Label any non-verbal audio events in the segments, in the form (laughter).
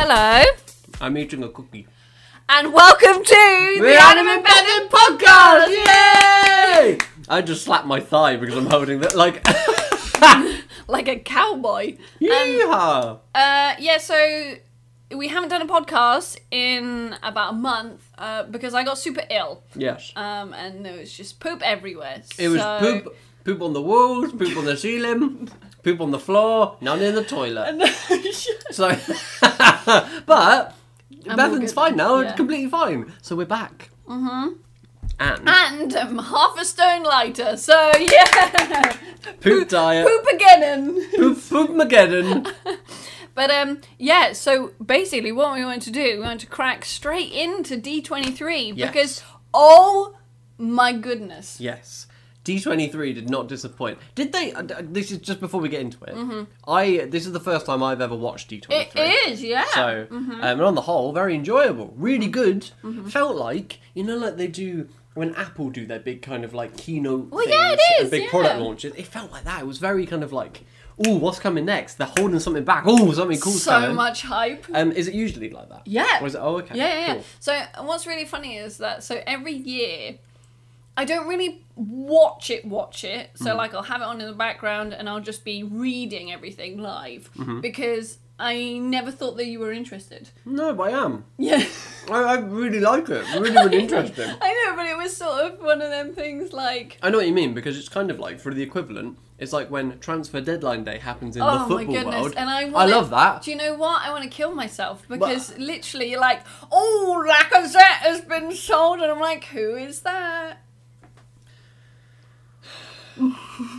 Hello, I'm eating a cookie. and welcome to The Adam and Bethan Podcast! Yay! I just slapped my thigh because I'm holding that like. (laughs) like a cowboy. Yeehaw! Uh, yeah, so we haven't done a podcast in about a month uh, because I got super ill, yes. um, and there was just poop everywhere. It was poop, poop on the walls, poop on the ceiling, (laughs) poop on the floor, none in the toilet. (laughs) So, (laughs) but Bethan's fine now. yeah. Completely fine. So we're back. Mm-hmm. And and um, half a stone lighter. So yeah, (laughs) poop diet. poop again. Poop, poop Mageddon. But um, yeah. So basically, what we want to do, we want to crack straight into D twenty three Yes. because oh my goodness, Yes. D23 did not disappoint. Did they? uh, This is just before we get into it. I this is the first time I've ever watched D23. Mm-hmm. it is. Yeah. So, Mm-hmm. um, and on the whole, very enjoyable. Really good. Felt like you know, like they do when Apple do their big kind of like keynote Well, yeah, it and big yeah. product launches. It felt like that. It was very kind of like, oh, what's coming next? They're holding something back. Oh, something cool so coming. much hype. Um, is it usually like that? Yeah. Or is it? Oh, okay. Yeah, yeah, yeah. So what's really funny is that so every year I don't really watch it watch it. So Mm-hmm. like I'll have it on in the background and I'll just be reading everything live Mm-hmm. because I never thought that you were interested. No, but I am. Yeah. (laughs) I, I really like it. Really, really (laughs) interesting. I know, but it was sort of one of them things like I know what you mean because it's kind of like for the equivalent. It's like when transfer deadline day happens in the Oh football my goodness! world. And I, I wanna, love that. Do you know what? I want to kill myself because literally, you're like, "Oh, Lacazette has been sold," and I'm like, "Who is that?"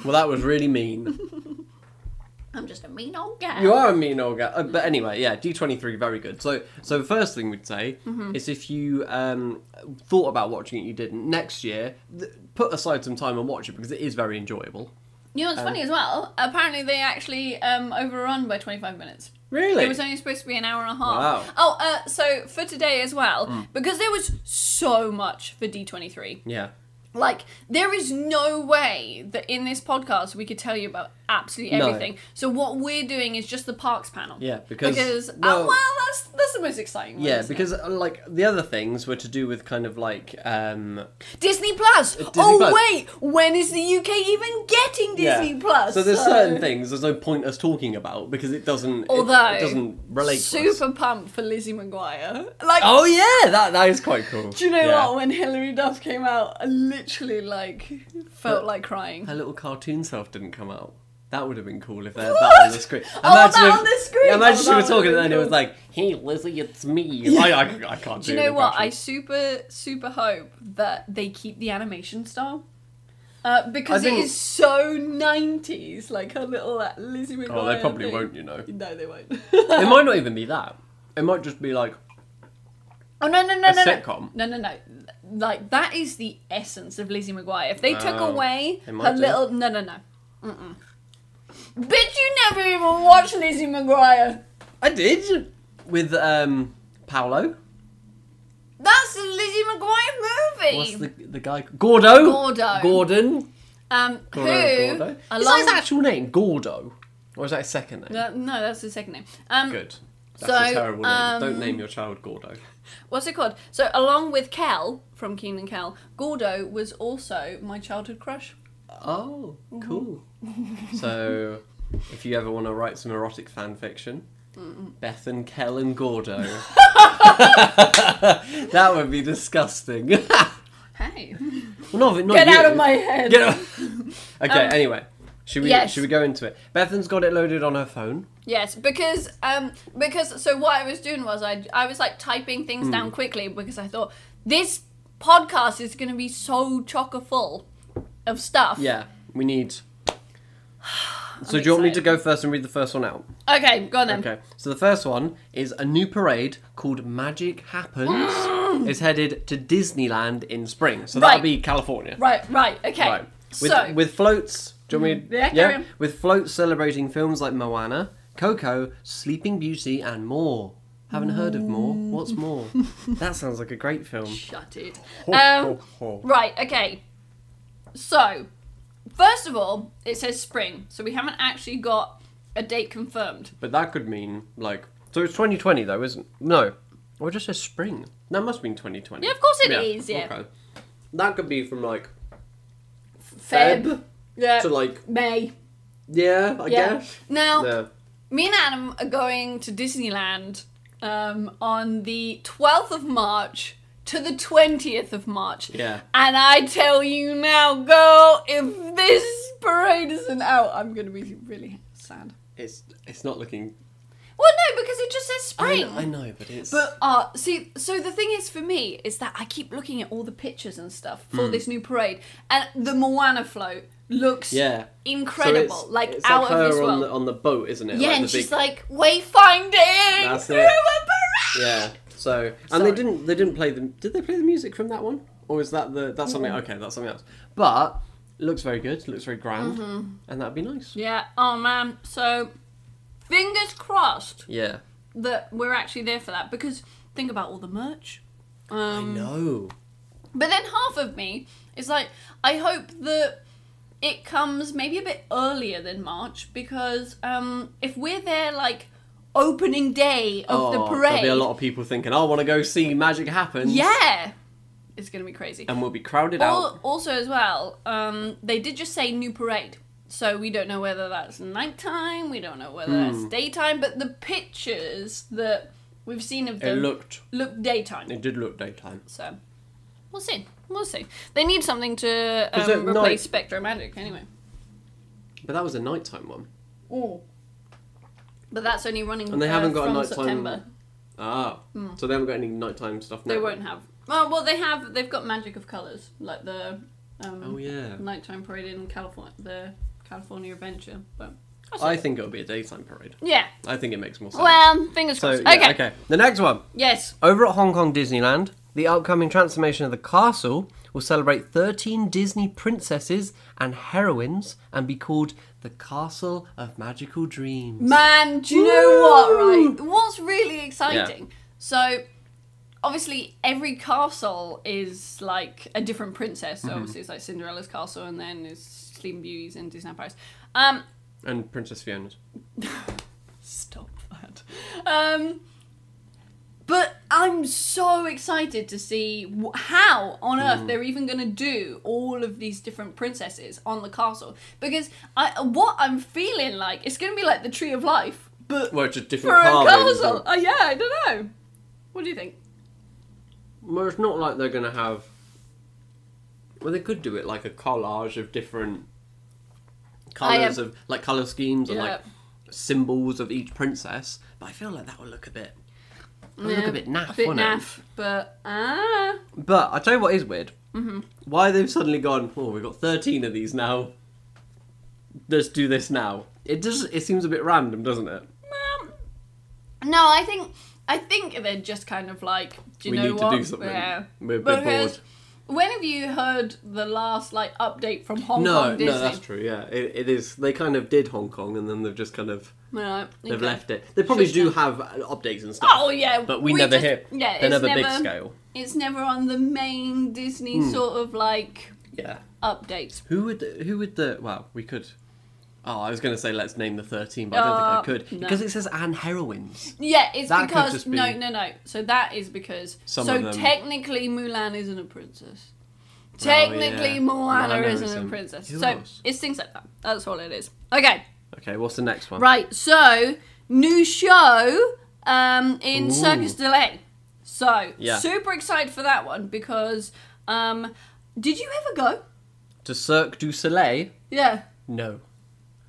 Well, that was really mean. (laughs) I'm just a mean old gal. You are a mean old guy. Uh, but anyway, yeah, D23, very good. So, so the first thing we'd say Mm-hmm. is if you um, thought about watching it, you didn't. Next year, th- put aside some time and watch it because it is very enjoyable. You know what's funny as well? Apparently, they actually um, overrun by 25 minutes. Really? It was only supposed to be an hour and a half. Wow. Oh, uh, so for today as well, because there was so much for D23. yeah. Like, there is no way that in this podcast we could tell you about absolutely No. everything. So what we're doing is just the parks panel. Yeah, because- because well- oh, well, that's that's the most exciting. One, Yeah, isn't it? because uh, like the other things were to do with kind of like um Disney Plus. Disney oh Plus. wait, when is the UK even getting Disney yeah. Plus? So there's certain things there's no point us talking about because it doesn't it- Although it, doesn't relate to us. super pumped for Lizzie McGuire. Like, Oh yeah, that that is quite cool. do you know Yeah. what? When Hilary Duff came out, I literally like felt But- like crying. Her little cartoon self didn't come out. That would have been cool if they had that on the screen. Oh, that if- on the screen! Imagine Oh, she was talking and then been it was like, "Hey Lizzie, it's me." (laughs) I, I, I can't Do do. you know what? I super super hope that they keep the animation style. Uh, because think- it is so 90s, like her little uh, Lizzie McGuire. Oh, they probably thing. won't. You know, No, they won't. it might not (laughs) even be that. It might just be like Oh no no no A no sitcom? no no no no! Like that is the essence of Lizzie McGuire. If they took Oh, away they her do. little no no no, Mm-mm. bitch, you never even watched Lizzie McGuire. I did with um Paolo. That's a Lizzie McGuire movie. What's the the guy? Gordo. Gordo. Gordon. um Gordo. who Gordo. Is that his actual name? Gordo. Or is that his second name? no, no that's his second name. Um, Good. That's So, a terrible name. um, Don't name your child Gordo. what's it called? So along with Kel from Kenan and Kel, Gordo was also my childhood crush. Oh, cool. so, if you ever want to write some erotic fan fiction, Beth and Kel and Gordo. (laughs) that would be disgusting. well, Hey, not, not get you. out of my head. Get out. (laughs) Okay. Um, anyway, should we yes. should we go into it? Bethan's got it loaded on her phone. Yes, because um because so what I was doing was I I was like typing things Hmm. down quickly because I thought this podcast is going to be so chocker full of stuff. Yeah, we need. (sighs) So do you want me to go first and read the first one out? Okay, go on then. Okay. So the first one is a new parade called Magic Happens. (gasps) is headed to Disneyland in spring. So that'll Right. be California. Right, right. Okay. Right. With, so with floats. Do you want me? Mm-hmm. Yeah, carry on. With floats celebrating films like Moana, Coco, Sleeping Beauty, and more. Haven't heard of more? What's more? (laughs) that sounds like a great film. shut it. Ho, Um, ho, ho. Right, okay. So, first of all, it says spring, so we haven't actually got a date confirmed. But that could mean like So it's 2020 though, isn't? No, or it just says spring. That must mean 2020. Yeah, of course it is, yeah. Okay. That could be from like Feb. Feb Yeah. to like May. yeah, I Yeah. guess. Now, Yeah. me and Adam are going to Disneyland um, on the 12th of March to the 20th of March. Yeah. And I tell you now, girl, if this parade isn't out, I'm going to be really sad. It's it's not looking. Well, no, because it just says I spring. know, I know, but it's. But uh see so the thing is for me is that I keep looking at all the pictures and stuff for Hmm. this new parade and the Moana float looks yeah. incredible. So it's, like it's out like of this on world. the, on the boat, isn't it? yeah, like and she's big- like wayfinding That's through it. Yeah. So and Sorry. they didn't they didn't play the did they play the music from that one or is that the that's something Mm. okay that's something else but looks very good looks very grand Mm-hmm. and that'd be nice Yeah. Oh man. So fingers crossed yeah that we're actually there for that because think about all the merch. Um, I know But then half of me is like, I hope that it comes maybe a bit earlier than March because um, if we're there like opening day of the Oh, parade, there'll be a lot of people thinking I want to go see magic happen yeah, it's gonna be crazy. and we'll be crowded Al- out also, as well, um, they did just say new parade. So we don't know whether that's nighttime, we don't know whether Hmm. that's daytime, but the pictures that we've seen of it them looked daytime. it did look daytime So we'll see. We'll see. They need something to um, replace night- SpectroMagic anyway. but that was a nighttime one Oh. But that's only running And they uh, haven't got a nighttime- September. ah so they haven't got any nighttime stuff now. They won't have. Well, well, they have. They've got Magic of Colors, like the um, oh yeah nighttime parade in California, the California Adventure. But I think it'll be a daytime parade yeah. I think it makes more sense Well, fingers so crossed. yeah, okay. okay the next one Yes. Over at Hong Kong Disneyland, the upcoming transformation of the castle will celebrate 13 Disney princesses and heroines and be called the Castle of Magical Dreams. Man, do you know what? Right. What's really exciting? So. Obviously, every castle is like a different princess. Mm-hmm. So obviously, it's like Cinderella's castle, and then there's Sleeping Beauties and Disney Paris. Um, And Princess Fiona's. (laughs) Stop that. Um, but I'm so excited to see wh- how on hmm. earth they're even going to do all of these different princesses on the castle. Because I, what I'm feeling like, it's going to be like the Tree of Life, but Well, just for different a carvings. castle. Oh, yeah, I don't know. What do you think? Well, it's not like they're going to have. Well, they could do it like a collage of different colours of like colour schemes and Yeah. like symbols of each princess. But I feel like that would look a bit. Look a bit naff, A bit wouldn't it? naff, but ah. But I tell you what is weird. Mm-hmm. Why they've suddenly gone? Oh, we've got thirteen of these now. Let's do this now. It does. It seems a bit random, doesn't it? Um, no, I think I think they're just kind of like, do you we know need what? to do something. Yeah. We're a bit Because bored. When have you heard the last like update from Hong No, Kong Disney? no, that's true. Yeah, it, it is. They kind of did Hong Kong, and then they've just kind of No, they've okay. left it. They probably Shush do have updates and stuff. Oh yeah, but we, never just- hear. Yeah, They're it's never big scale. It's never on the main Disney Hmm. sort of like Yeah. updates. Who would? Who would the? Well, we could. Oh, I was going to say let's name the thirteen, but I don't Uh, think I could no. because it says and heroines. Yeah, it's That could because just be- no, no, no. So that is because Some so of them- technically Mulan isn't a princess. Technically, Oh, yeah. Moana Moana isn't a isn't. princess. Who so else? it's things like that. That's all it is. Okay, Okay, what's the next one? right. So new show um, in Ooh. Cirque du Soleil. So Yeah. super excited for that one because um, did you ever go? To Cirque du Soleil? Yeah. No.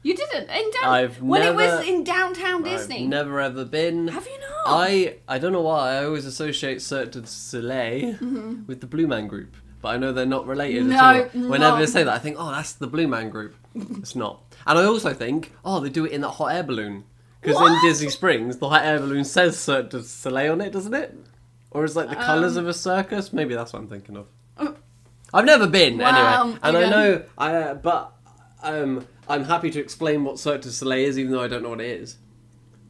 You didn't in down I've when it was in downtown Disney. I've never ever been. Have you not? I I don't know why I always associate Cirque du Soleil with the Blue Man Group, but I know they're not related Mm-hmm. No, at all. Whenever they say that, I think, oh, that's the Blue Man Group. (laughs) it's not. And I also think, oh, they do it in that hot air balloon because in Disney Springs, the hot air balloon says Cirque du Soleil on it, doesn't it? Or is like the colours Um, of a circus? Maybe that's what I'm thinking of. Oh. I've never been Wow, anyway, and I know I, uh, but um, I'm happy to explain what Cirque du Soleil is, even though I don't know what it is.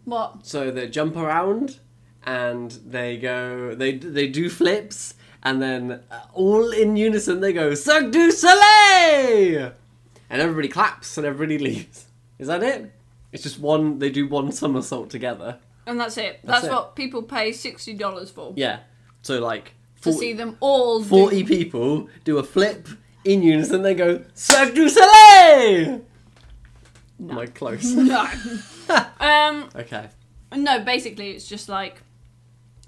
what? So they jump around and they go, they they do flips, and then uh, all in unison they go Cirque du Soleil, and everybody claps and everybody (laughs) leaves. Is that it? It's just one. They do one somersault together. and that's it. That's That's, it. what people pay sixty dollars for Yeah. So like to see them all. do- 40 people do a flip in unison, They go Cirque du Soleil. Am I close? (laughs) No. um. okay. No. Basically, it's just like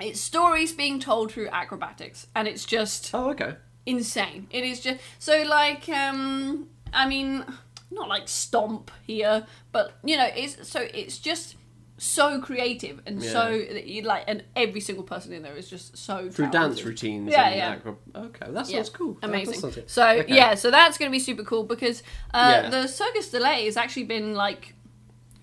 it's stories being told through acrobatics, and it's just Oh, okay. insane. It is just so like um. I mean, not like stomp here, but you know, it's so it's just so creative and so you like and every single person in there is just so Through talented. dance routines. Yeah, and yeah. acro- Okay, that sounds Yeah, cool. Amazing. sounds. So Okay. yeah, so that's going to be super cool because uh, Yeah. the Cirque du Soleil has actually been like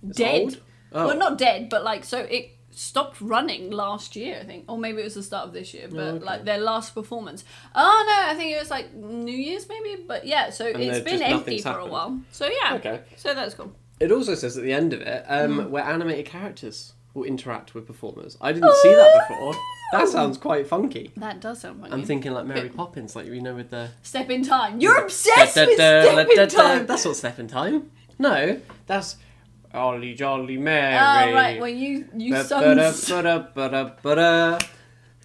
It's dead. Oh. Well, not dead, but like so it stopped running last year, I think, or maybe it was the start of this year. But Oh, okay. like their last performance. Oh no, I think it was like New Year's maybe. But yeah, so And it's been empty for a while. So yeah, Okay. so that's cool. It also says at the end of it um, Hmm. where animated characters will interact with performers. I didn't see that before. That sounds quite funky. That does sound funny. I'm thinking like Mary Poppins, like you know with the Step in time. You're obsessed with Da- da- Step da- in da- da- time. That's not step in time. No, that's Ollie Jolly Mary. Oh right, well you you sung.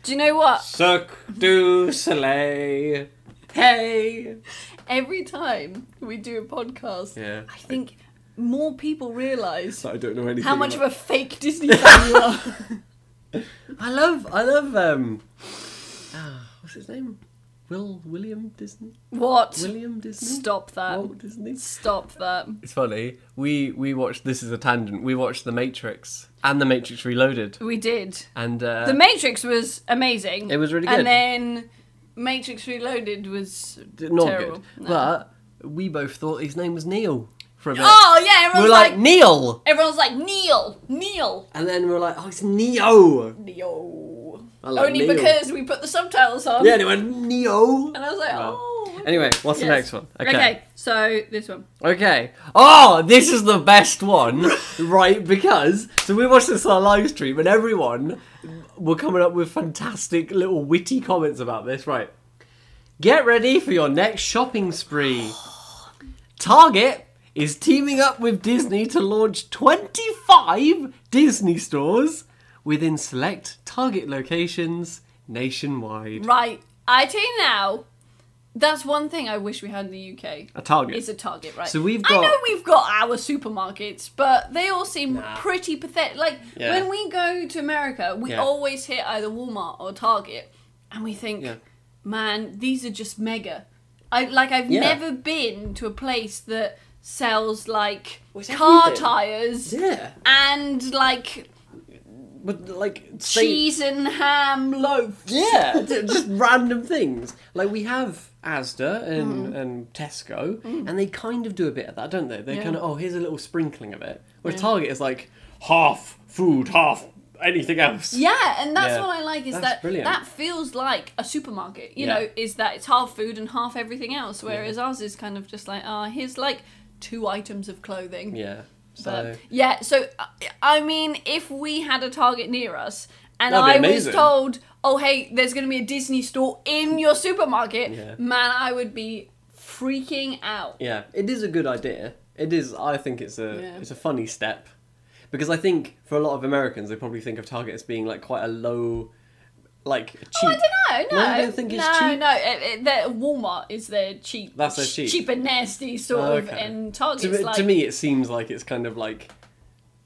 Do you know what? Cirque du Soleil. Hey. Every time we do a podcast, Yeah. I think more people realise I don't know anything. how much of about- a fake Disney fan you are. (laughs) I love. I love. Um. ah, what's his name? Will William Disney. what? William Disney. Stop that. Walt Disney. Stop that. It's funny. We we watched. This is a tangent. We watched The Matrix and The Matrix Reloaded, We did. and uh, The Matrix was amazing. It was really good. And then Matrix Reloaded was not terrible. good. No. But we both thought his name was Neil for a bit. Oh yeah, we everyone's were like, like, Neil, everyone's like Neil, Neil, and then we were like, oh, it's Neo. Neo. Like Only Neil. because we put the subtitles on. Yeah, and it went Neo. And I was like, Wow. oh. Anyway, what's the next one? Okay. so this one. Okay. Oh, this is the best one, (laughs) right? Because so we watched this on our live stream, and everyone were coming up with fantastic little witty comments about this. Right. Get ready for your next shopping spree. (gasps) Target is teaming up with Disney to launch 25 Disney stores within select Target locations nationwide. Right. I tell you now, that's one thing I wish we had in the UK. A Target. Is a Target, right? So we've got. I know we've got our supermarkets, but they all seem Nah. pretty pathetic. Like Yeah. when we go to America, we Yeah. always hit either Walmart or Target, and we think, Yeah. man, these are just mega. I like I've never been to a place that sells like car everything. tires Yeah. and like But like say- cheese and ham loaf. Yeah, d- just random things. Like we have Asda and, and Tesco, and they kind of do a bit of that, don't they? They Mm-hmm. Yeah. kind of oh, here's a little sprinkling of it. Whereas Target is like half food, half anything else. Yeah, and that's Yeah. what I like is That's that brilliant. that feels like a supermarket. You Yeah. know, is that it's half food and half everything else, whereas ours is kind of just like, ah, here's like two items of clothing. Yeah. So But yeah, so uh, I mean, if we had a Target near us and I was told, oh hey, there's going to be a Disney store in your supermarket, Yeah. man, I would be freaking out. yeah, it is a good idea. It is. I think it's a Yeah. it's a funny step because I think for a lot of Americans they probably think of Target as being like quite a low, like cheap. Oh, I don't know. No, you don't think it's no, cheap? no. It, it, the Walmart is their cheap. That's their cheap. cheap and nasty sort Oh, of, and Target's to, me- like to me it seems like it's kind of like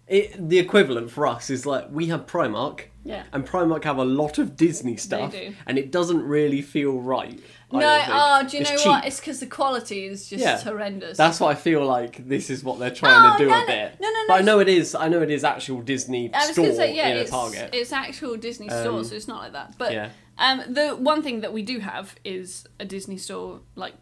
it, the equivalent for us is like we have Primark Yeah. and Primark have a lot of Disney stuff do. and it doesn't really feel right. No, oh, do you It's know what? It's because the quality is just Yeah. horrendous. That's what I feel like this is what they're trying No, to do no, a bit. no, no, no. But I know it is I know it is actual Disney I was store say, yeah, in a it's, Target. it's actual Disney store, Um, so it's not like that. But yeah. um, the one thing that we do have is a Disney store like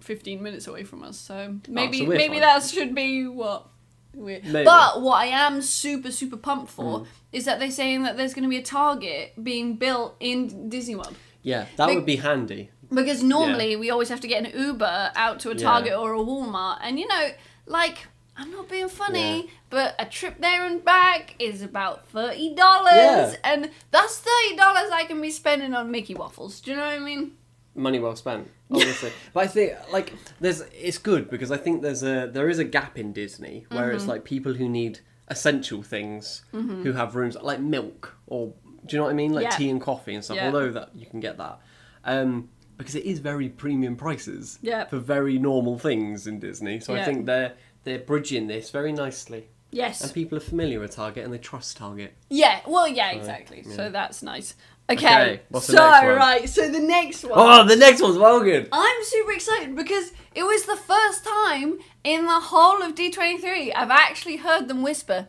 15 minutes away from us. So maybe Oh, so maybe fine. that should be what. Maybe. But what I am super super pumped for mm. is that they're saying that there's going to be a Target being built in Disney World. yeah, that Big- would be handy. Because normally we always have to get an Uber out to a Yeah. Target or a Walmart, and you know, like I'm not being funny, Yeah. but a trip there and back is about thirty dollars, Yeah. and that's thirty dollars I can be spending on Mickey waffles. Do you know what I mean? Money well spent obviously but i think like there's it's good because i think there's a there is a gap in disney where Mm-hmm. it's like people who need essential things who have rooms like milk or do you know what I mean, like Mm-hmm. Yeah. tea and coffee and stuff. Yeah. Although that you can get that. Um, because it is very premium prices Yeah. for very normal things in Disney. So I Yeah. think they're they're bridging this very nicely. Yes. And people are familiar with Target and they trust Target. Yeah, well, yeah, exactly. So that's nice. Okay, Okay, so right, so the next one. Oh, the next one's well good. I'm super excited because it was the first time in the whole of D23 I've actually heard them whisper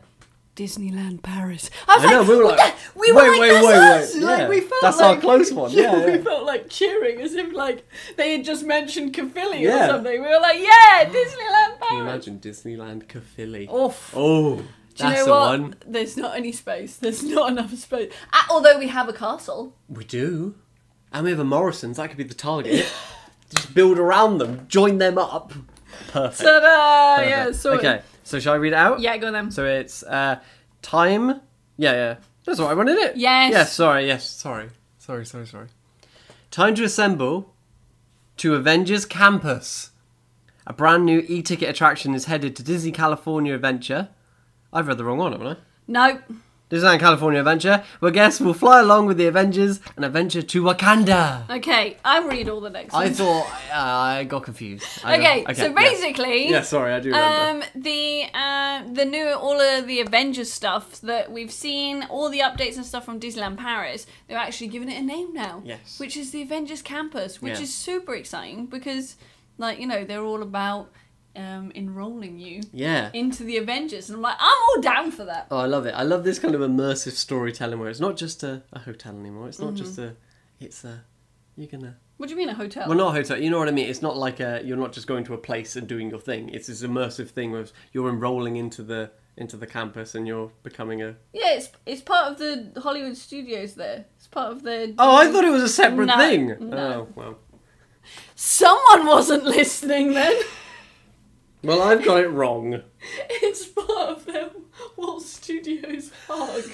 Disneyland Paris. I was I know, like, we were like, we were wait, like, wait, that's wait, us. wait. Like, Yeah, we felt that's our close one, (laughs) yeah, we felt like cheering as if like they had just mentioned Caerphilly Yeah. or something. We were like, yeah, (gasps) Disneyland Paris. Can you imagine Disneyland Caerphilly? Oof. Oh, Do you that's know the what? one. There's not any space. There's not enough space. Uh, although we have a castle. We do. And we have a Morrison's. That could be the target. (laughs) Just build around them. Join them up. Perfect. Ta-da! Yeah, Perfect. so okay, so shall I read it out? Yeah, go then. So it's uh, time. Yeah, yeah. That's what I wanted it. Yes. Yes. Sorry. Yes. Sorry. Sorry. Sorry. Sorry. Time to assemble to Avengers Campus. A brand new e-ticket attraction is headed to Disney California Adventure. I've read the wrong one, haven't I? no. Disneyland California Adventure, where guests will fly along with the Avengers and adventure to Wakanda. Okay, I'll read all the next I ones. thought uh, I got confused. I Okay, got- so yeah. basically, Yeah, sorry, I do remember. um, the uh, the new all of the Avengers stuff that we've seen, all the updates and stuff from Disneyland Paris, they're actually giving it a name now. Yes. Which is the Avengers Campus, which Yeah. is super exciting because, like you know, they're all about um, enrolling you yeah. into the Avengers, and I'm like, I'm all down for that. Oh, I love it. I love this kind of immersive storytelling where it's not just a, a hotel anymore. It's not Mm-hmm. just a. It's a. You're gonna. What do you mean a hotel? Well, not a hotel. You know what I mean. It's not like a. You're not just going to a place and doing your thing. It's this immersive thing where you're enrolling into the into the campus and you're becoming a. yeah, it's it's part of the Hollywood studios. There, it's part of the. Oh, I thought it was a separate No, thing. no. Oh well. Someone wasn't listening then. (laughs) Well, I've got it wrong. (laughs) It's part of their Walt Studios park.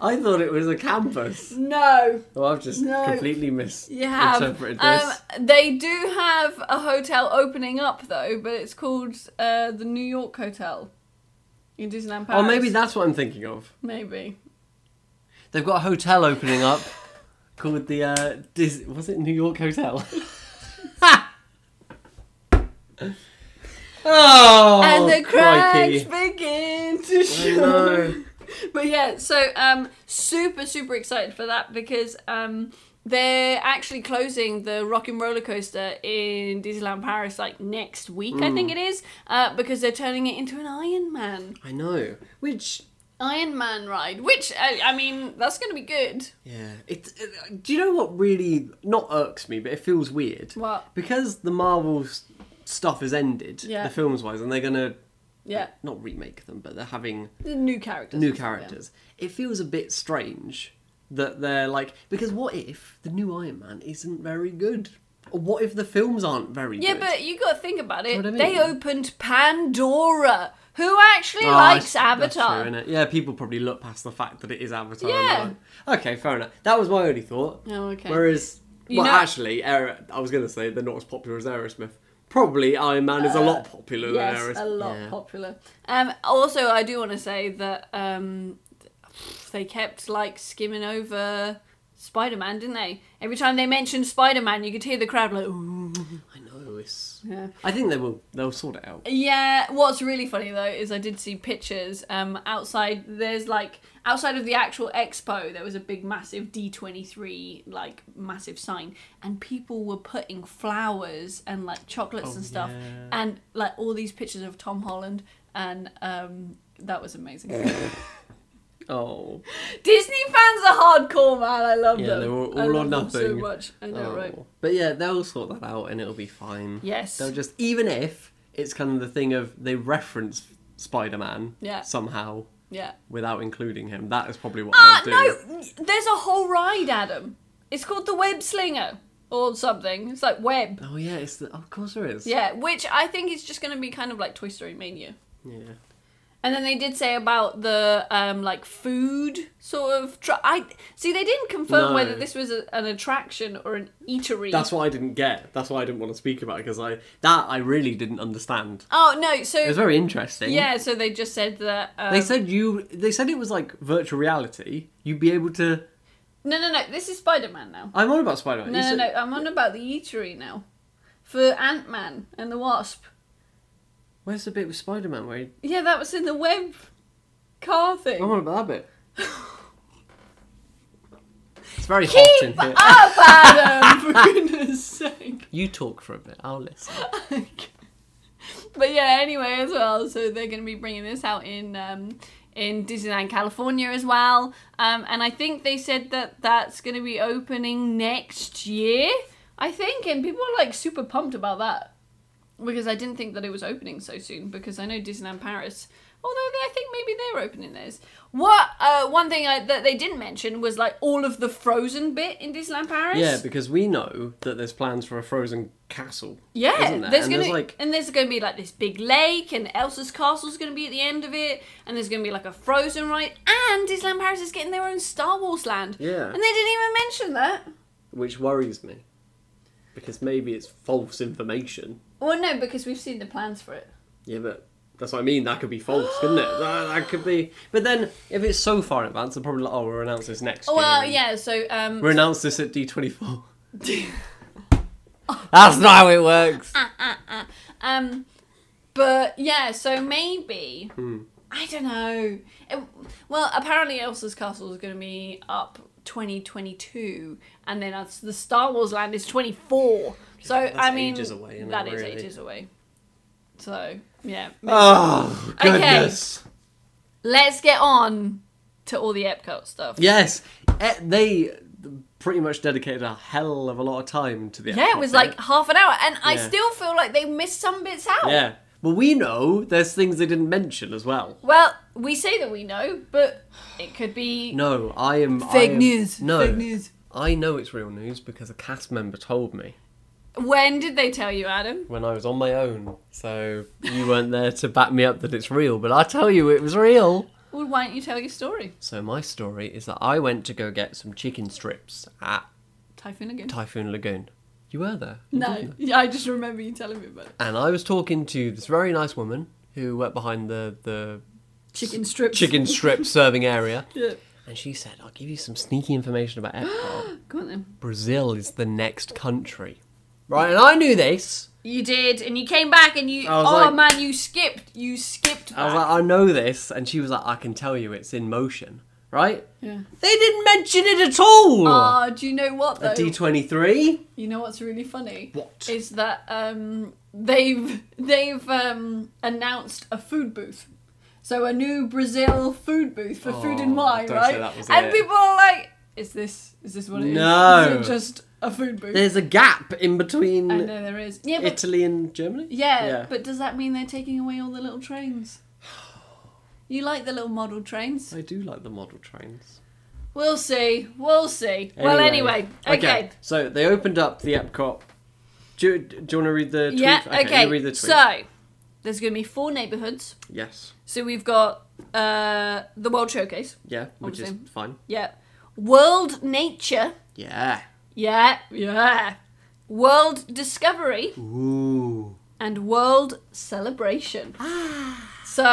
I thought it was a campus. No, Oh, I've just No. completely you have. misinterpreted this. Um, they do have a hotel opening up though, but it's called uh, the New York Hotel in Disneyland Paris. oh, maybe that's what I'm thinking of. Maybe. They've got a hotel opening up (laughs) called the uh, Dis- was it New York Hotel? (laughs) oh, and the cracks crikey. begin to show. (laughs) But yeah, so um, super super excited for that because um, they're actually closing the Rock and Roller Coaster in Disneyland Paris like next week, I Mm. think it is, uh, because they're turning it into an Iron Man I know. Which, Iron Man ride. Which I, I mean, that's going to be good. yeah, it, it- Do you know what really not irks me, but it feels weird What? because the Marvel s- stuff has ended, Yeah. the films wise, and they're gonna Yeah, not remake them, but they're having the new characters. new characters. It feels a bit strange that they're like because what if the new Iron Man isn't very good? Or what if the films aren't very good? Yeah, good? but you got to think about it. What do I They mean? opened Pandora. Who actually Oh, likes that's- that's Avatar? true, innit? Yeah, people probably look past the fact that it is Avatar. and Yeah. like, okay, fair enough. That was my only thought. Oh, okay. Whereas, You well, know- actually, Aer- I was going to say they're not as popular as Aerosmith. Probably Iron Man is a lot popular Uh, yes, than Aerosmith. a lot Yeah. popular. Um, also, I do want to say that um, they kept like skimming over Spider Man, didn't they? Every time they mentioned Spider Man, you could hear the crowd like, ooh. I Yeah. I think they will. They'll sort it out. Yeah, what's really funny though is I did see pictures um outside there's like outside of the actual expo there was a big massive D23 like massive sign and people were putting flowers and like chocolates Oh, and stuff yeah. and like all these pictures of Tom Holland and um that was amazing. (laughs) Oh. Disney fans are hardcore man, I love Yeah, them. they were I all or love them so much. I know, oh. right? But yeah, they'll sort that out and it'll be fine. Yes. They'll just even if it's kind of the thing of they reference Spider Man Yeah. somehow Yeah. without including him. That is probably what Ah, they'll do. no, there's a whole ride, Adam. It's called the Web Slinger or something. It's like web. Oh yeah, it's the, of course there is. Yeah, which I think is just going to be kind of like Toy Story Mania. Yeah. And then they did say about the um, like food sort of. Tr- I see. They didn't confirm No. whether this was a, an attraction or an eatery. That's what I didn't get. That's why I didn't want to speak about it because I that I really didn't understand. oh no! So It was very interesting. yeah, so they just said that. Um, They said you. They said it was like virtual reality. You'd be able to. no, no, no. This is Spider Man now. I'm on about Spider Man. No, no, no. I'm on about the eatery now, for Ant Man and the Wasp. Where's the bit with Spider Man where? He... Yeah, that was in the web car thing. I'm on about that bit. (laughs) It's very hot in Keep here. up, Adam! For (laughs) goodness sake. You talk for a bit. I'll listen. (laughs) But yeah, anyway, as well. So they're going to be bringing this out in um, in Disneyland California as well. Um, and I think they said that that's going to be opening next year. I think, and people are like super pumped about that because I didn't think that it was opening so soon. Because I know Disneyland Paris, although they, I think maybe they're opening theirs. What uh, one thing I, that they didn't mention was like all of the Frozen bit in Disneyland Paris. Yeah, because we know that there's plans for a frozen castle. Yeah, there? there's And gonna there's, like- and there's gonna be like this big lake, and Elsa's castle's gonna be at the end of it, and there's gonna be like a Frozen ride, and Disneyland Paris is getting their own Star Wars land. Yeah. and they didn't even mention that. Which worries me. Because maybe it's false information. Well, no, because we've seen the plans for it. Yeah, but that's what I mean. That could be false, couldn't it? That, that could be. But then, if it's so far in advance, they're probably like, oh, we'll announce this next year. Well, and yeah. So, um, We'll announce this at D24. (laughs) That's not how it works. um, but yeah. So maybe Hmm. I don't know. It- well, apparently Elsa's castle is going to be up 2022, and then that's, the Star Wars land is 24. So That's I mean, ages away, isn't it, that is really? ages away. So yeah. Oh, goodness. Okay. Let's get on to all the Epcot stuff. Yes, eh, they pretty much dedicated a hell of a lot of time to the Yeah, it was bit. like half an hour, and I still feel like they missed some bits out. Yeah. Well, we know there's things they didn't mention as well. Well, we say that we know, but it could be No, I am I fake am- news. No, Fake news. I know it's real news because a cast member told me When did they tell you, Adam? when I was on my own. So you weren't there to back me up that it's real, but I tell you it was real. Well, why don't you tell your story? So my story is that I went to go get some chicken strips at Typhoon again. Typhoon Lagoon. You were there. You no, didn't. yeah, I just remember you telling me about it. And I was talking to this very nice woman who worked behind the, the Chicken strips. chicken (laughs) strip serving area. Yeah. And she said, I'll give you some sneaky information about Epcot. (gasps) Go on then. Brazil is the next country. Right, and I knew this. You did, and you came back, and you. I was Oh like- man, you skipped. You skipped back. I was like, I know this. And she was like, I can tell you it's in motion. Right? yeah. They didn't mention it at all. Ah, do you know what though? a D23? You know what's really funny? What? Is that um they've they've um announced a food booth. So a new Brazil food booth for food and Oh, wine, right? say that was and it. people are like, is this is this what it is? No. Is it just a food booth? There's a gap in between I know there is. Yeah, but Italy and Germany? yeah, Yeah. but does that mean they're taking away all the little trains? (sighs) You like the little model trains? I do like the model trains. We'll see. We'll see. Well, anyway, okay. So they opened up the Epcot. Do do you want to read the tweet? Yeah, okay. you read the tweet. So, there's going to be four neighbourhoods. yes. So we've got uh, the World Showcase. Yeah, which is Obviously. fine. Yeah. World Nature. Yeah. Yeah. Yeah. World Discovery Ooh. and World Celebration. so,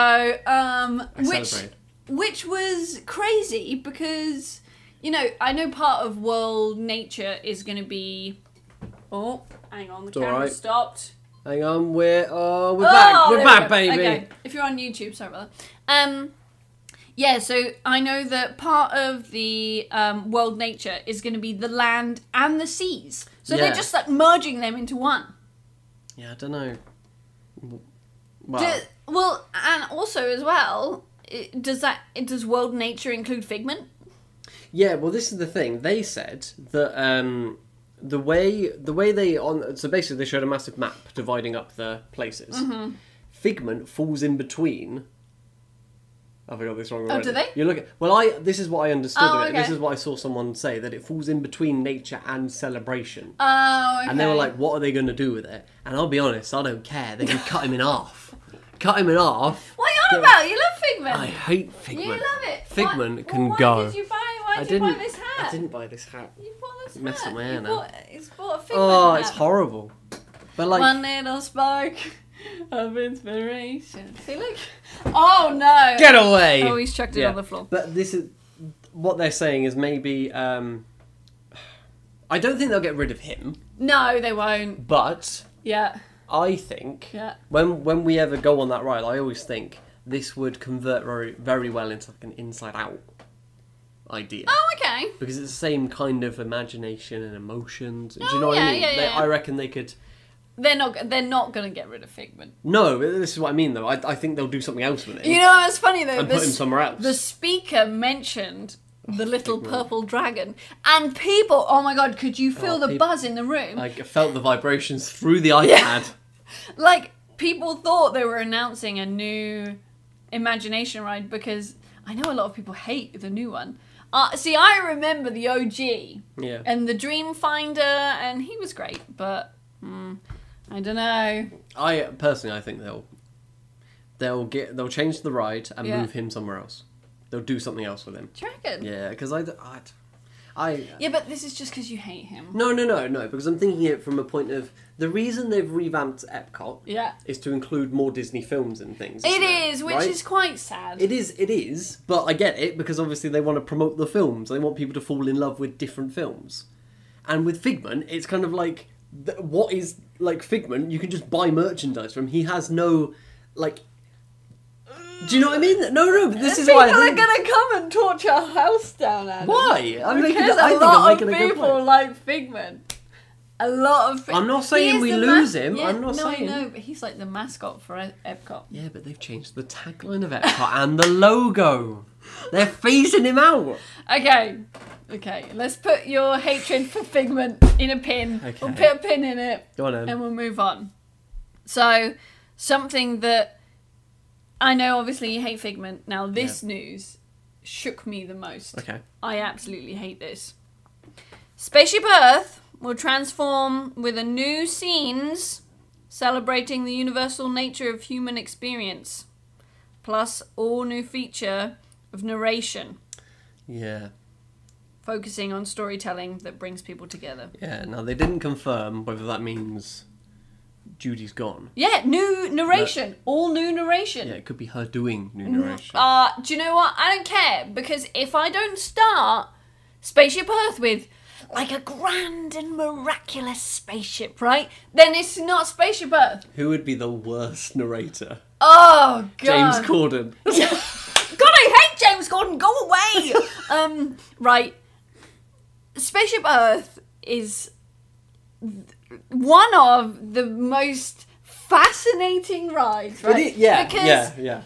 um, I which celebrate. which was crazy because you know I know part of World Nature is going to be. Oh, hang on, the It's camera alright. stopped. Hang on, we're oh, we're Oh, back. We're back, we baby. Okay, if you're on YouTube, sorry about that. Um, yeah, so I know that part of the um, world nature is going to be the land and the seas. So Yeah. they're just like merging them into one. Yeah, I don't know. Well, Do- well, and also as well, it, does that does world nature include Figment? yeah. Well, this is the thing. They said that um, the way the way they on so basically they showed a massive map dividing up the places. Mm-hmm. Figment falls in between. Have I got this wrong? Oh, do they? You look at well, I this is what I understood Oh, of it. This is what I saw someone say that it falls in between nature and celebration. Oh, okay. And they were like, "What are they going to do with it?" And I'll be honest, I don't care. They can cut him in half. Cut him in half. "What are you on about? You love Figment. I hate Figment. you love it. Figment why, can why go. did you buy? Why I did you buy didn't. this hat? I didn't buy this hat. You bought this Messed hat. up my hair you now. bought, it's bought a Figment Oh, hat. it's horrible. But like, One little spark (laughs) of inspiration. See, look. Oh no. get away! Oh, he's chucked it Yeah. on the floor. But this is what they're saying is maybe. Um, I don't think they'll get rid of him, No, they won't. but Yeah, I think yeah. when when we ever go on that ride, I always think this would convert very very well into like an inside out idea. Oh, okay. Because it's the same kind of imagination and emotions. Do Oh, you know oh, what yeah, I mean? yeah, They- yeah. I reckon they could. They're not. They're not going to get rid of Figment. No, this is what I mean though. I, I think they'll do something else with it You know what's funny though? and The put him s- somewhere else. The speaker mentioned the oh, little Figment. purple dragon, and people. Oh my god! Could you oh, feel Oh, the peop- buzz in the room? I felt the vibrations through the iPad. (laughs) like people thought they were announcing a new imagination ride because I know a lot of people hate the new one. Uh, see, I remember the OG Yeah. and the Dreamfinder, and he was great, but mm, I don't know. I personally, I think they'll they'll get they'll change the ride and Yeah. move him somewhere else. They'll do something else with him. Do you reckon? Yeah, because I, I, I- Yeah, but this is just because you hate him. no no no no because I'm thinking it from a point of the reason they've revamped Epcot Yeah. is to include more Disney films and things. It isn't is, which right? is quite sad. It is, it is, but I get it because obviously they want to promote the films. They want people to fall in love with different films. And with Figment, it's kind of like th- what is like Figment? You can just buy merchandise from. He has no like. Do you know what I mean? No, no. But this is people why. I are gonna come and torch our house down, Adam. Why? I'm making. Because I a lot of making people like Figment. A lot of. Fi- I'm not saying we lose mas- him, Yeah, I'm not no, saying. I know, but he's like the mascot for E- Epcot. Yeah, but they've changed the tagline of Epcot (laughs) and the logo. They're phasing him out. Okay, okay. Let's put your hatred for Figment in a pin. Okay. We'll put a pin in it, Go on then. and we'll move on. So, something that I know, obviously, you hate Figment. Now, this news shook me the most. Okay. I absolutely hate this. Spaceship Earth will transform with a new scenes celebrating the universal nature of human experience, plus all new feature of narration Yeah. focusing on storytelling that brings people together. Yeah. Now they didn't confirm whether that means Judi's gone. Yeah, new narration, all new narration. Yeah, it could be her doing new narration. Uh, do you know what? I don't care because if I don't start Spaceship Earth with like a grand and miraculous spaceship, right? Then it's not Spaceship Earth. Who would be the worst narrator? Oh god. James Corden. (laughs) God, I hate James Corden. Go away. (laughs) um, right. Spaceship Earth is one of the most fascinating rides, right? It is- yeah, Because yeah, yeah.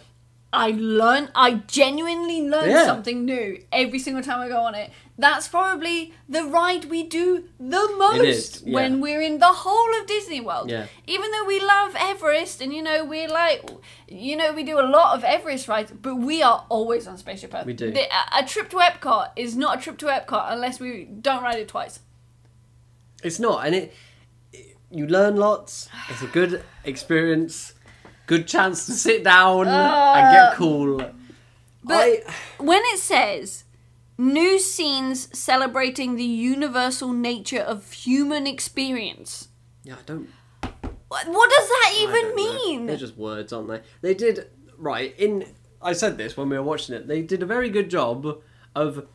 I learn, I genuinely learn Yeah. something new every single time I go on it. That's probably the ride we do the most yeah. when we're in the whole of Disney World. Yeah. Even though we love Everest and you know we're like, you know we do a lot of Everest rides, but we are always on Spaceship Earth. We do. The- a, a trip to Epcot is not a trip to Epcot unless we don't ride it twice. It's not, and it- You learn lots. It's a good experience. Good chance to sit down and Uh, get cool. But I, when it says new scenes celebrating the universal nature of human experience, yeah, I don't. what, what does that even don't know. mean? They're just words, aren't they? They did right in. I said this when we were watching it. They did a very good job of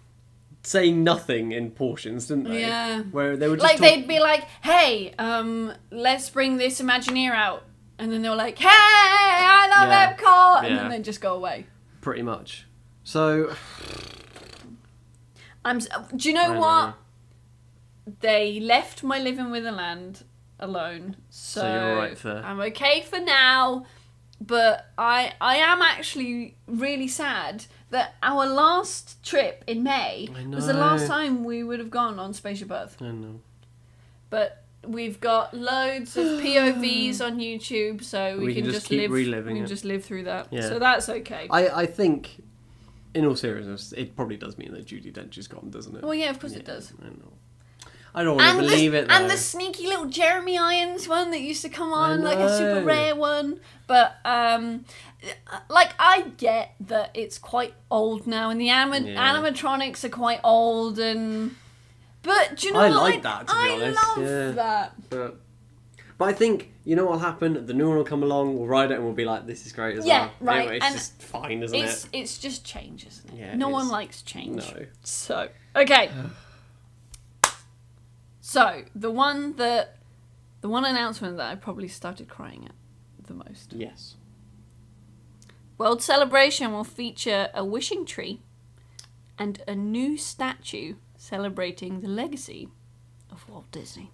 saying nothing in portions, didn't they? Yeah. Where they would just like talk- they'd be like, "Hey, um, let's bring this Imagineer out," and then they were like, "Hey, I love Yeah. Epcot," and Yeah. then they just go away. pretty much. So (sighs) I'm. Do you know what? know. They left my living with the land alone, so, So you're alright for- I'm okay for now. But I I am actually really sad that our last trip in May was the last time we would have gone on Spaceship Earth. I know. But we've got loads of (gasps) POVs on YouTube, so we, We can, can just, just live. reliving we can it. just live through that. Yeah. So that's okay. I I think, in all seriousness, it probably does mean that Judi Dench is gone, doesn't it? well, yeah, of course it does. I know. I don't want to believe the, it. Though. and the sneaky little Jeremy Irons one that used to come on, like a super rare one. But um, like I get that it's quite old now, and the anim- Yeah. animatronics are quite old, and but do you know I what? like that, to be I honest, love yeah. that. But, but I think you know what'll happen. The new one will come along. We'll ride it and we'll be like, "This is great as Yeah, well." right, Anyway, it's and just fine, isn't It's it? it's just change, isn't it? Yeah, no one likes change. No. So okay. (sighs) so the one that the one announcement that I probably started crying at the most. Yes. World Celebration will feature a wishing tree and a new statue celebrating the legacy of Walt Disney.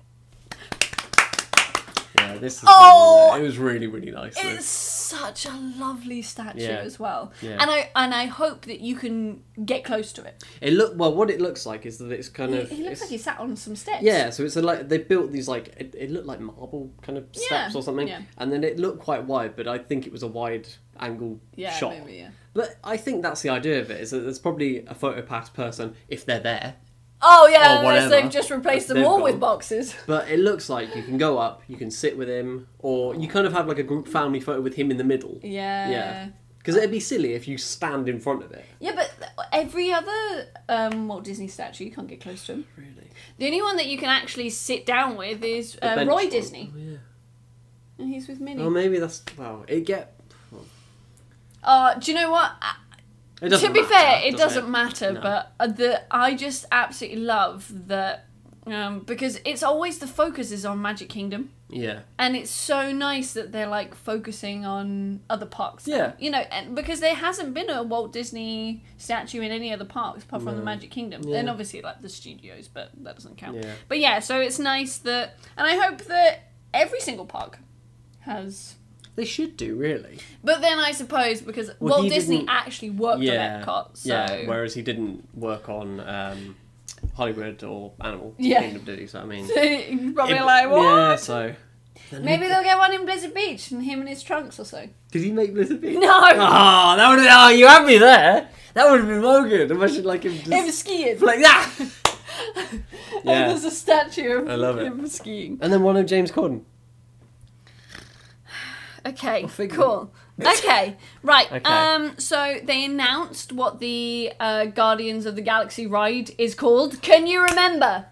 Yeah. This is. Oh! it was really, really nice. It's such a lovely statue Yeah. as well. Yeah. And I and I hope that you can get close to it. It look well. What it looks like is that it's kind He, of. he looks like he sat on some steps. Yeah, so it's a, like they built these like it, it looked like marble kind of steps Yeah, or something, yeah. and then it looked quite wide, but I think it was a wide angle Yeah, shot. maybe, yeah. But I think that's the idea of it is that there's probably a PhotoPass person if they're there. Oh yeah, unless they've just replaced them They've all got with them. boxes. (laughs) But it looks like you can go up, you can sit with him, or you kind of have like a group family photo with him in the middle. Yeah. Yeah. Because it'd be silly if you stand in front of it. Yeah, but every other um, Walt Disney statue, you can't get close to him. Really. The only one that you can actually sit down with is The uh, bench Roy one. Disney, Oh, yeah. and he's with Minnie. Oh, maybe that's well. It get. Uh, do you know what? It doesn't to be matter, fair, it does doesn't matter, No. but uh, the I just absolutely love that um, because it's always the focus is on Magic Kingdom. Yeah. And it's so nice that they're like focusing on other parks. Yeah. You know, and because there hasn't been a Walt Disney statue in any other parks apart from the Magic Kingdom. Yeah. And obviously like the studios, but that doesn't count. Yeah. But yeah, so it's nice that and I hope that every single park has They should do really. but then I suppose because Well, Walt Disney actually worked yeah. on Epcot, so Yeah. Whereas he didn't work on um, Hollywood or Animal Yeah. Kingdom, did he? So I mean. (laughs) Probably it- like, what? Yeah. So. Maybe they'll get one in Blizzard Beach and him and his trunks or so. Did he make Blizzard Beach? No. Oh, that would. Oh, you had me there. That would have been well good. Imagine like him just Him skiing. like that. (laughs) And Yeah. there's a statue of I love it. him skiing. And then one of James Corden. Okay, Or Figment. cool. Okay, right. Okay. Um, so they announced what the uh, Guardians of the Galaxy ride is called. Can you remember?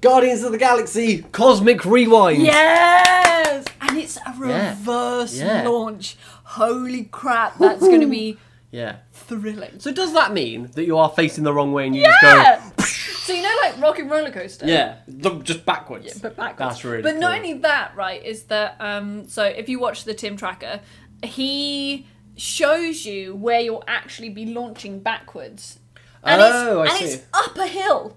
Guardians of the Galaxy Cosmic Rewind. Yes, and it's a Yeah. reverse Yeah. launch. Holy crap, that's going to be Yeah. thrilling. So does that mean that you are facing the wrong way and you Yeah. just So you know, like Rock and Roller Coaster. Yeah. look, Just backwards. Yeah, but backwards. That's really. But not only that, right? Is that um? So if you watch the Tim Tracker, he shows you where you'll actually be launching backwards, and Oh, I it's, see. and it's up a hill.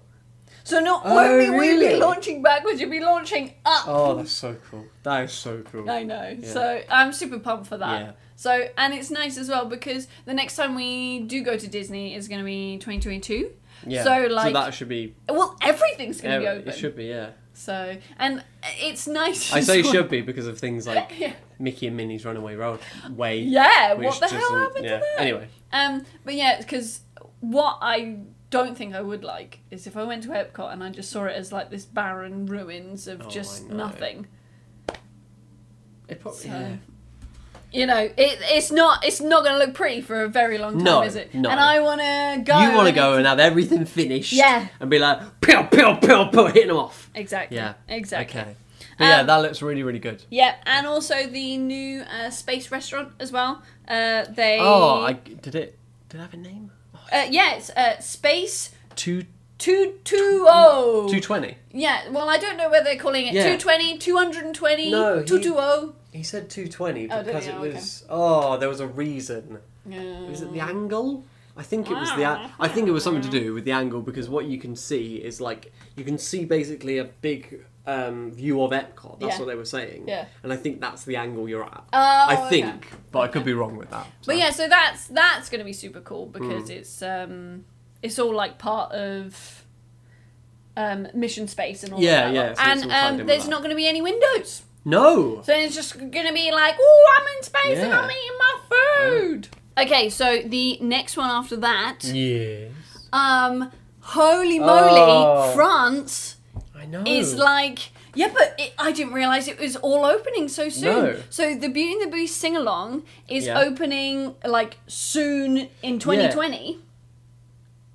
So not Oh, only will you be launching backwards, you'll be launching up. Oh, that's so cool. That is so cool. I know. Yeah. So I'm super pumped for that. Yeah. So and it's nice as well because the next time we do go to Disney is going to be 2022. Yeah. So like, so that should be. well, everything's going to Yeah, be open. it should be. Yeah. So and it's nice. I say well. should be because of things like (laughs) Yeah. Mickey and Minnie's Runaway Road Way. Yeah, what the hell happened yeah. to that? Anyway. Um, but yeah, because what I don't think I would like is if I went to Epcot and I just saw it as like this barren ruins of Oh, just nothing. It probably. So, yeah. You know, it, it's not it's not going to look pretty for a very long time, No, is it? no. And I want to go. You want to go and have everything finished. Yeah. And be like, pill, pill, pill, pill, hitting them off. Exactly. Yeah. Exactly. Okay. But yeah, Um, that looks really, really good. Yeah, and also the new uh, space restaurant as well. Uh, they. Oh, I, did it? Did it have a name? Uh, yeah, it's uh, space Two two two oh. two twenty. Yeah, well, I don't know whether they're calling it Yeah. 220, 220, No, he- 220. He said twenty Oh, did because he? it Oh, okay. was. Oh, there was a reason. Was it the angle? I think it was the. a- I think it was something to do with the angle because what you can see is like you can see basically a big um, view of Epcot. That's Yeah. what they were saying. Yeah. And I think that's the angle you're at. Oh, I okay. think, but I could be wrong with that. But yeah, so that's that's going to be super cool because Hmm. it's um it's all like part of um mission space and all Yeah, that. yeah, so it's and all tied in um with there's that. not going to be any windows. No. So it's just going to be like, "Oh, I'm in space and I'm eating my food." Okay, so the next one after that Yes. um holy moly, Oh. France I know. is like yeah, but it, I didn't realize it was all opening so soon. No. So the Beauty and the Beast sing along is Yeah. opening like soon in 2020.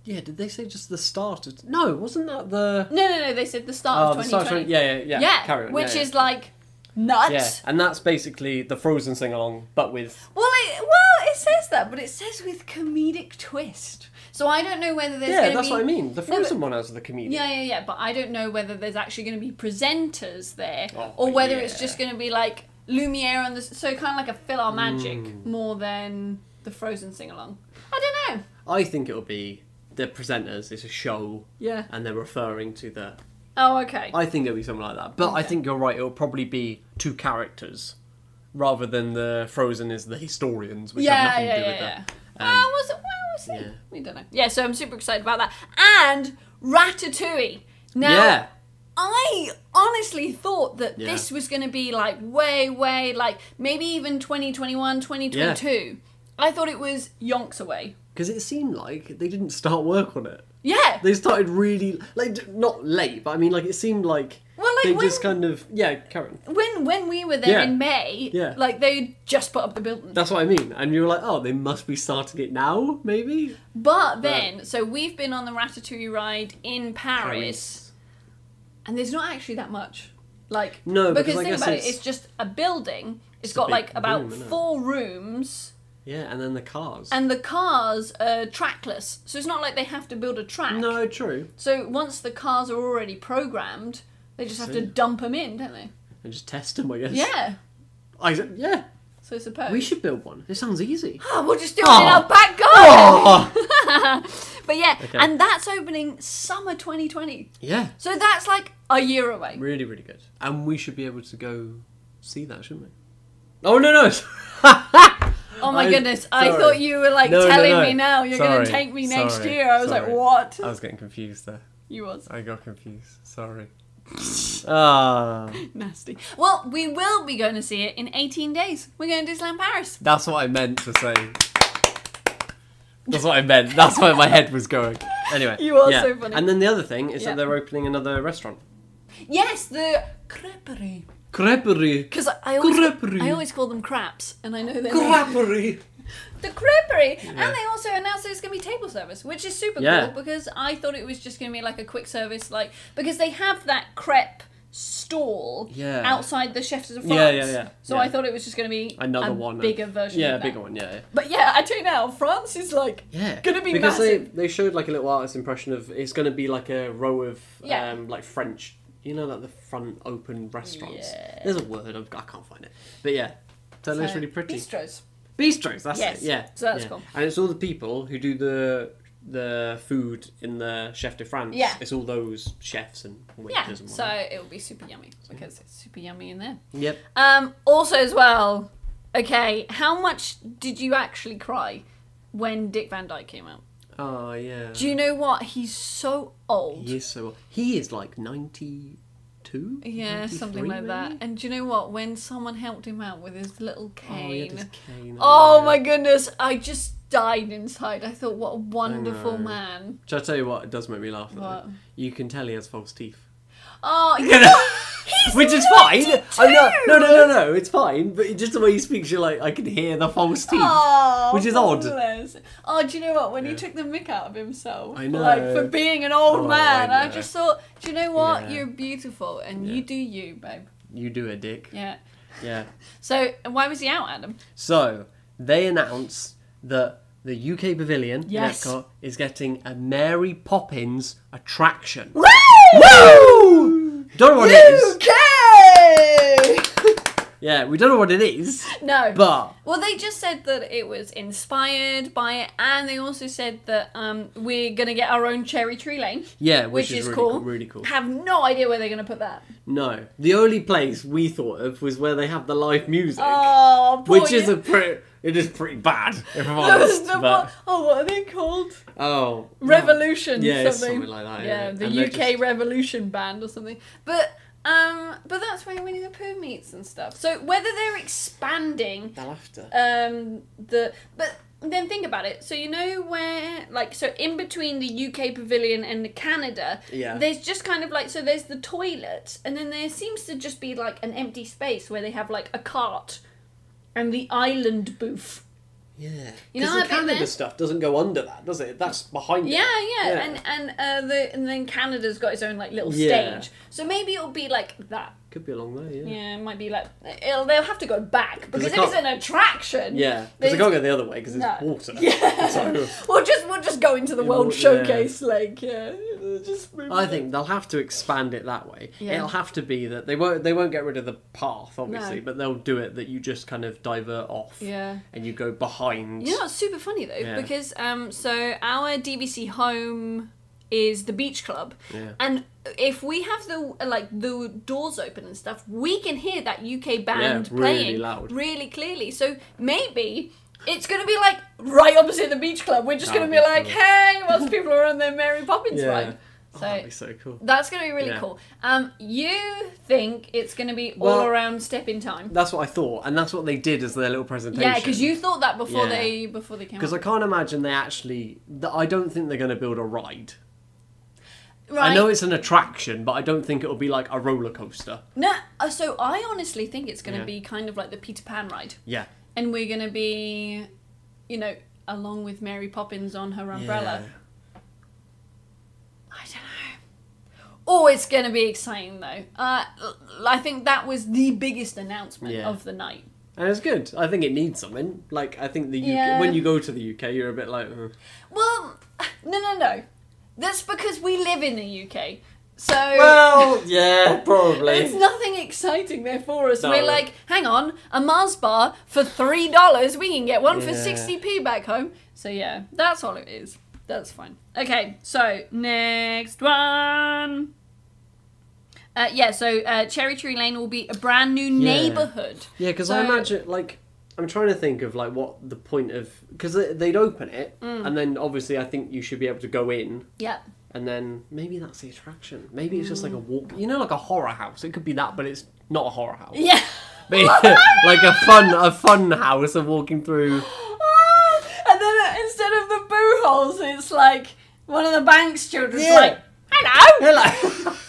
yeah, did they say just the start? Of... No, wasn't that the? No, no, no. They said the start Oh, of the 2020. start. Of... Yeah, yeah, yeah. yeah, Carry on. which yeah, is like nuts. Yeah, and that's basically the Frozen sing along, but with Well, it, well, it says that, but it says with comedic twist. So I don't know whether there's yeah, that's be. what I mean. The but- Frozen one has the comedian. Yeah, yeah, yeah. But I don't know whether there's actually going to be presenters there, Oh, or whether it's just going to be like Lumiere on the so kind of like a PhilharMagic Mm. more than the Frozen sing along. I don't know. I think it'll be the presenters. It's a show, Yeah. and they're referring to the. Oh, okay. I think it'll be something like that. But I think you're right. It'll probably be two characters, rather than the Frozen is the historians, which have yeah, nothing yeah, to do yeah, with yeah. that. well, Um, was it? Well, we'll see. yeah. We don't know. Yeah, so I'm super excited about that. And Ratatouille. Now, yeah, I honestly thought that Yeah. this was going to be like way, way, like maybe even 2021, 2022. I thought it was yonks away. Because it seemed like they didn't start work on it. Yeah. They started really like not late, but I mean like it seemed like Well, like they when- just kind of yeah, Karen. when when we were there Yeah. in May, Yeah. like they just put up the building. That's what I mean. And you were like, oh, they must be starting it now, maybe. But then, so we've been on the Ratatouille ride in Paris, Paris. and there's not actually that much. Like No, because because I think guess about it, it's- it's just a building. It's It's got like about room, four rooms, Yeah, and then the cars. and the cars are trackless, so it's not like they have to build a track. no, true. So once the cars are already programmed, they just have to dump them in, don't they? And just test them, I guess. Yeah. I yeah. So suppose We should build one. It sounds easy. Oh, (gasps) we'll just do it in Oh. our ah. back garden. Oh! (laughs) But yeah, Okay. and that's opening summer 2020. yeah, So that's like a year away. really, really good. And we should be able to go see that, shouldn't we? Oh no no! (laughs) Oh my I- goodness, I thought you were like No, no, telling no. me now you're going to take me next sorry, year. I was like, what? I was getting confused there. You was. I got confused. Sorry. (laughs) Ah, Nasty. Well, we will be going to see it in 18 days. We're going to Disneyland Paris. that's what I meant to say. That's what I meant. That's where my head was going. Anyway, You are yeah. so funny. And then the other thing is Yeah. that they're opening another restaurant. Yes, the creperie. Creperie. Because I always, Creperie. I always call them craps, and I know they're Creperie. (laughs) the creperie. And they also announced that it's going to be table service, which is super Yeah. cool because I thought it was just going to be like a quick service, like because they have that crepe stall Yeah. outside the Chefs de France. Yeah, yeah, yeah. So Yeah. I thought it was just going to be Another a one. bigger version. Yeah, of a bigger one. Yeah. yeah. But yeah, I tell you now, France is like Yeah, Gonna be because massive. they they showed like a little artist impression of it's going to be like a row of Yeah. um like French, you know, like the front open restaurants. Yeah. There's a word I can't find it, but yeah, so it looks really pretty. Bistros. Bistros, that's Yes, it. Yeah, so that's yeah. cool. And it's all the people who do the the food in the Chef de France. Yeah. it's all those chefs and waiters Yeah, and so it will be super yummy because it's super yummy in there. Yep. Um, also, as well, okay, how much did you actually cry when Dick Van Dyke came out? Oh yeah. Do you know what? He's so old. He is so. old. He is like ninety two. Yeah, something like that. And do you know what? When someone helped him out with his little Oh, cane. his cane. Oh, my goodness, I just died inside. I thought, what a wonderful man. Shall I tell you what? It does make me laugh. though? What? You can tell he has false teeth. Oh, (laughs) you know? Which is fine. I'm not, no, no, no, no. It's fine. But just the way he speaks, you're like, I can hear the false teeth. Oh, Which is odd. bless. Oh, do you know what? When he took the mick out of himself, I know. like for being an old Oh, man, I I, just thought, do you know what? Yeah. You're beautiful, and you do you, babe. You do a dick. Yeah. Yeah. (laughs) So, why was he out, Adam? So they announce that the UK Pavilion Yes. Epcot is getting a Mary Poppins attraction. Woo! Woo! Don't know what it is. UK. Yeah, we don't know what it is, no. but Well, they just said that it was inspired by it, and they also said that um, we're gonna get our own cherry tree lane, yeah, which, which, is, is, really cool. cool. Really cool. Have no idea where they're gonna put that. No, the only place we thought of was where they have the live music, Oh, which is a pretty. It is pretty bad, if I'm (laughs) honest. but, oh, what are they called? oh, Revolution. Yeah, something. something like that, Yeah, the UK Revolution band or something. But um, but that's where Winnie the Pooh meets and stuff. So whether they're expanding They'll have to. um the but then think about it. So you know where, like, so in between the UK pavilion and the Canada, Yeah. there's just kind of like so there's the toilet, and then there seems to just be like an empty space where they have like a cart and the island booth. Yeah. You know Because the Canada they- stuff doesn't go under that, does it? That's behind Yeah, it. yeah, Yeah. and and uh, the and then Canada's got its own like little Yeah. stage. So maybe it'll be like that. Could be along there, yeah. Yeah, it might be like it'll, they'll have to go back because they if it's an attraction, Yeah, because There's- they can't go the other way because it's No. water. (laughs) Yeah. So, we'll just we'll just go into the Yeah, World we'll- Showcase, like yeah, just move I think they'll have to expand it that way. Yeah. It'll have to be that they won't they won't get rid of the path, obviously, No. but they'll do it that you just kind of divert off Yeah. and you go behind. You know what's super funny though? Yeah. Because um, so our DVC home is the beach club, Yeah. and if we have the like the doors open and stuff, we can hear that UK band Yeah, really playing loud. really clearly. So maybe. It's gonna be like right opposite the beach club. We're just That'd gonna be be like, cool. "Hey, whilst (laughs) people are on their Mary Poppins Yeah. ride." Oh, So that'd be so cool. that's gonna be really Yeah. cool. Um, you think it's gonna be all around step in time? That's what I thought, and that's what they did as their little presentation. Yeah, because you thought that before Yeah. they before they came. Because I can't imagine they actually. th- I don't think they're going to build a ride. right. I know it's an attraction, but I don't think it'll be like a roller coaster. No, uh, so I honestly think it's going to Yeah. be kind of like the Peter Pan ride, Yeah. And we're going to be, you know, along with Mary Poppins on her umbrella. I don't know. Oh, it's going to be exciting though. Uh, I think that was the biggest announcement Yeah. of the night. And it's good. I think it needs something. Like I think the UK, Yeah. when you go to the UK, you're a bit like, "Ugh." Well, (sighs) no, no, no. That's because we live in the UK. So well, yeah, probably. There's nothing exciting there for us. No. We're like, hang on, a Mars bar for three dollars. We can get one for sixty p back home. So yeah, that's all it is. That's fine. Okay, so next one. Uh, yeah, so uh, Cherry Tree Lane will be a brand new neighborhood. Yeah, because I imagine like I'm trying to think of like what the point of because they'd open it Mm. and then obviously I think you should be able to go in Yeah. And then maybe that's the attraction. Maybe it's just like a Mm. walk. You know, like a horror house. It could be that, but it's not a horror house. Yeah. (laughs) But like a fun a fun house of walking through. (gasps) and then instead of the boo holes, it's like one of the bank's children's Yeah. like, hello. Hello. (laughs)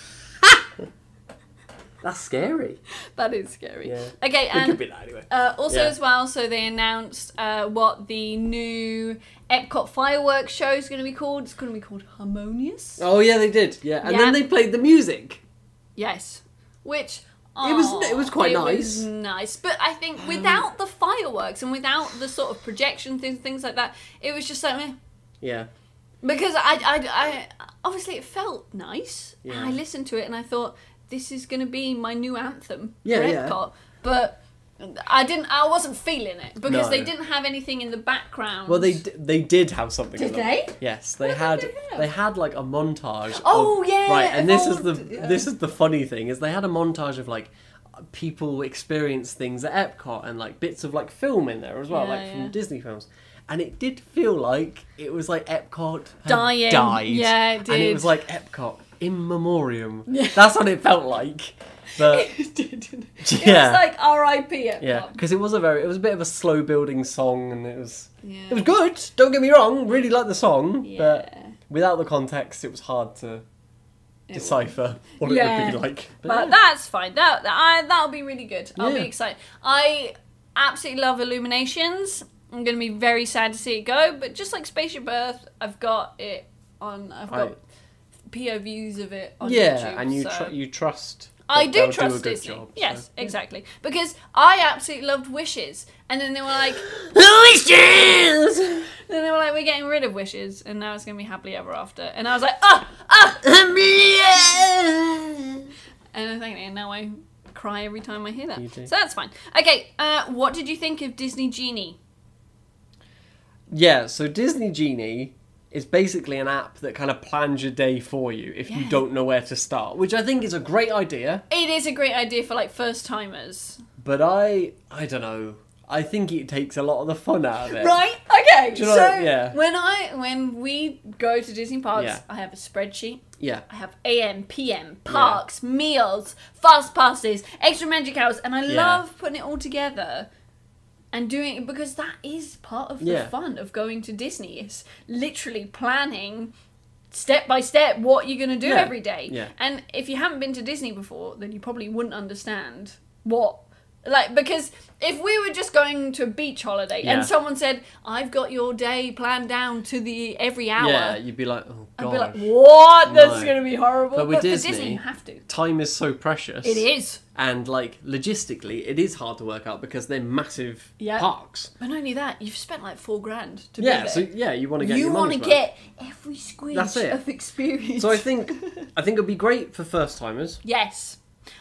That's scary. That is scary. Yeah. Okay, It and could be that anyway. Uh, also, Yeah. as well, so they announced uh, what the new Epcot fireworks show is going to be called. It's going to be called Harmonious. Oh yeah, they did. Yeah, and Yeah. then they played the music. Yes, which It was- it was quite it nice. was nice, but I think without the fireworks and without the sort of projection things, things like that, it was just like. Yeah. because I, I, I obviously it felt nice. Yeah. I listened to it and I thought this is going to be my new anthem Yeah, for yeah. But. I didn't. I wasn't feeling it because No. they didn't have anything in the background. Well, they d- they did have something. Did in them. they? Yes, they What had they they had like a montage. Oh, of, yeah, right. And this is the yeah. this is the funny thing is they had a montage of like people experience things at Epcot and like bits of like film in there as well, Yeah, like from. Disney films. And it did feel like it was like Epcot had Dying. died. Yeah, it And it was like Epcot in memoriam. Yeah. (laughs) That's what it felt like. But (laughs) it. It Yeah. was like R.I.P. Yeah, because it was a very it was a bit of a slow building song and it was Yeah. it was good. Don't get me wrong, really liked the song, but without the context, it was hard to It decipher what it would be like. But that's fine. That, that I that'll be really good. I'll be excited. I absolutely love Illuminations. I'm gonna be very sad to see it go, but just like Spaceship Earth, I've got it on. I've got I- POVs of it on yeah, YouTube. and you so- tr- you trust. I do trust good Disney. job, so- yes, exactly. Because I absolutely loved Wishes, and then they were like, (gasps) Wishes. then they were like, we're getting rid of Wishes, and now it's gonna be happily ever after. And I was like, ah, ah, and I think, and now I cry every time I hear that. Do. So that's fine. Okay, uh, what did you think of Disney Genie? yeah, so Disney Genie is basically an app that kind of plans your day for you if you don't know where to start, which I think is a great idea. It is a great idea for like first timers. But I, I don't know. I think it takes a lot of the fun out of it. Right? Okay. Do you know- so yeah. when I when we go to Disney parks, Yeah. I have a spreadsheet. Yeah. I have AM, PM, parks, meals, fast passes, extra magic hours, and I Yeah. love putting it all together and doing because that is part of the Yeah. fun of going to Disney. It's literally planning step by step what you're going to do Yeah. every day. Yeah. And if you haven't been to Disney before, then you probably wouldn't understand what like because if we were just going to a beach holiday Yeah. and someone said, "I've got your day planned down to the every hour." Yeah, you'd be like, oh I'd god. be like, "What? That's No. going to be horrible." But with for Disney- Disney, you have to. Time is so precious. It is. And like logistically, it is hard to work out because they're massive Yeah. parks. But not only that, you've spent like four grand to Yeah, so yeah, you want to get you want to get every squeeze of experience. So I think (laughs) I think it'd be great for first timers. yes.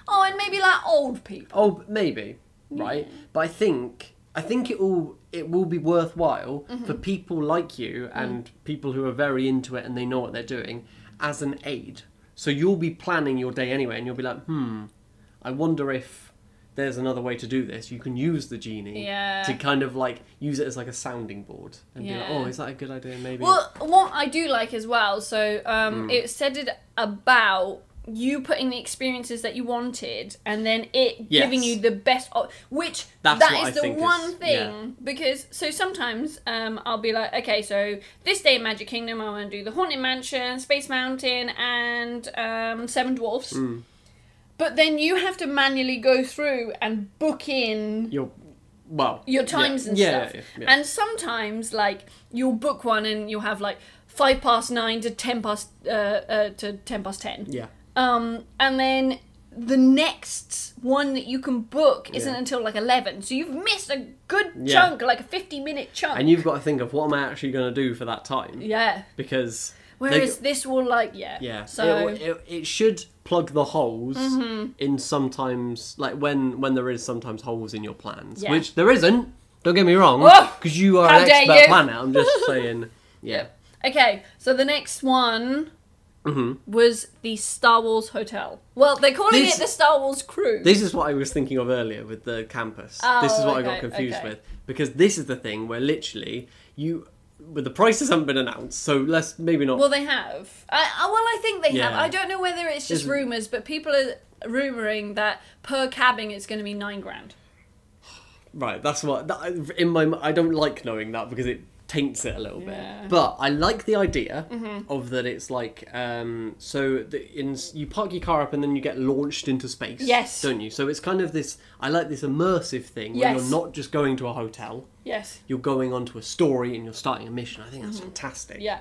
Oh, and maybe like old people. Oh, maybe, right? But I think I think it will it will be worthwhile Mm-hmm. for people like you Mm. and people who are very into it and they know what they're doing as an aid. So you'll be planning your day anyway, and you'll be like, hmm, I wonder if there's another way to do this. You can use the genie Yeah. to kind of like use it as like a sounding board and be like, oh, is that a good idea? Maybe. Well, what I do like as well, so Hmm. um, it said it about you putting the experiences that you wanted and then it Yes. giving you the best op- which That's that is the think is- one thing yeah. because so sometimes um, i'll be like okay so this day in magic kingdom i want to do the haunted mansion space mountain and um, seven dwarfs Hmm. but then you have to manually go through and book in You're well your yeah, times and yeah, stuff. yeah, yeah. And sometimes, like, you'll book one and you'll have like five past nine to ten past uh, uh, to ten past ten. yeah. Um, and then the next one that you can book isn't Yeah. until like eleven. So you've missed a good Yeah. chunk, like a fifty-minute chunk. And you've got to think of what am I actually going to do for that time yeah. because they- Whereas this will like yeah. Yeah. So it, it, it should plug the holes Mm-hmm. in sometimes like when when there is sometimes holes in your plans, Yeah. which there isn't. Don't get me wrong, because you are How an expert planner. I'm just (laughs) saying. Yeah. okay. So the next one. Mhm. Was the Star Wars Hotel? Well, they're calling This- it the Star Wars Cruise. This is what I was thinking of earlier with the campus. Oh, this is what I got confused okay. with because this is the thing where literally you, but the prices haven't been announced, so let's maybe not. Well, they have. I, I, well, I think they have. I don't know whether it's just rumors, but people are rumoring that per cabin it's going to be nine grand. Right, that's what that, in my I don't like knowing that because it taints it a little Yeah. bit. But I like the idea Mm-hmm. of that it's like um so the, in you park your car up and then you get launched into space. Yes. Don't you? So it's kind of this I like this immersive thing where Yes. you're not just going to a hotel, Yes. you're going onto a story and you're starting a mission. I think that's fantastic. Mm-hmm. Yeah.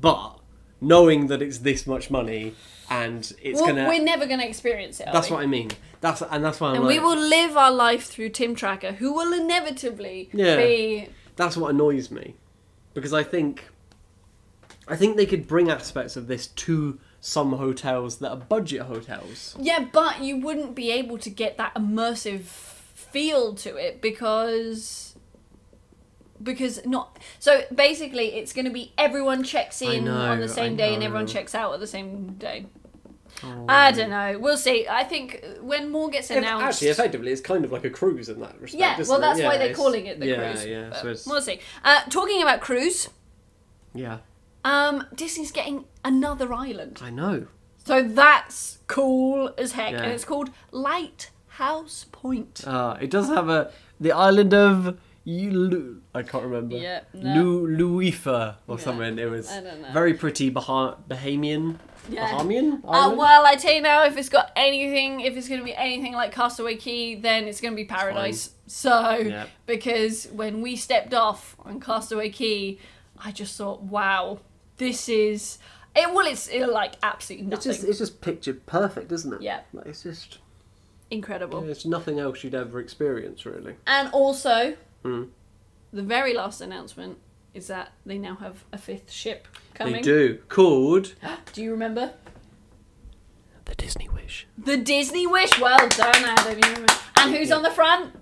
But knowing that it's this much money and it's Well, gonna we're never going to experience it. that's we? what I mean. That's and that's why I'm And like we will live our life through Tim Tracker, who will inevitably Yeah. be. that's what annoys me because I think I think they could bring aspects of this to some hotels that are budget hotels. Yeah, but you wouldn't be able to get that immersive feel to it because. Because not so basically, it's going to be everyone checks in know, on the same day and everyone checks out at the same day. Oh. I don't know. We'll see. I think when more gets If- announced, Actually, effectively, it's kind of like a cruise in that respect. yeah. Well, it? that's why Yeah, they're it's- calling it the yeah, cruise. Yeah, but so we'll see. Uh, talking about cruise, yeah, um, Disney's getting another island, I know. so that's cool as heck, Yeah. and it's called Lighthouse Point. Uh, it does have a the island of Lu- I can't remember. Yeah, no. Lu Luifa or Yeah, something. It was I don't know. very pretty Bah- Bahamian. Yeah. Bahamian Uh, well, I tell you now, if it's got anything, if it's going to be anything like Castaway Cay, then it's going to be Paradise. So, Yeah. because when we stepped off on Castaway Cay, I just thought, wow, this is. It, well, it's uh, like absolutely It's nothing. just it's just pictured perfect, isn't it? Yeah. Like, it's just Incredible. it's nothing else you'd ever experience really. And also, Hmm. the very last announcement is that they now have a fifth ship coming. They do called (gasps) Do you remember? the Disney Wish. The Disney Wish. Well done, Adam. You remember. And who's on the front?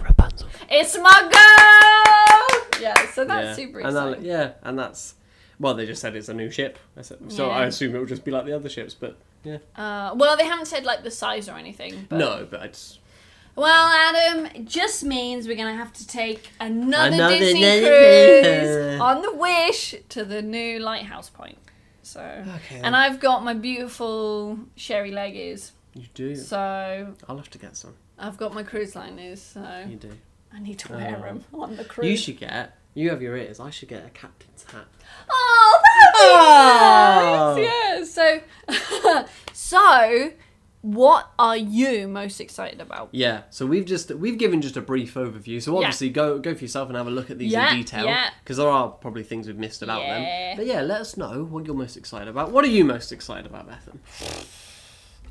Rapunzel. It's my girl. Yeah, so that's yeah. super and that- exciting. yeah, and that's well, they just said it's a new ship. So Yeah. I assume it will just be like the other ships, but yeah. Uh, well, they haven't said like the size or anything. But... no, but it's Well, Adam, it just means we're gonna have to take another, Another- Disney cruise on the Wish to the new lighthouse point. So, Okay. and I've got my beautiful sherry leggies. you do. So I'll have to get some. I've got my cruise liners. So You do. I need to wear Oh. them on the cruise. You should get. You have your ears. I should get a captain's hat. Oh, that'd be oh. nice. Yeah. So, (laughs) so, what are you most excited about? Yeah. So we've just we've given just a brief overview. So Yeah. obviously go go for yourself and have a look at these Yeah, in detail yeah. because there are probably things we've missed about Yeah. them. But yeah, let us know what you're most excited about. What are you most excited about, Bethan?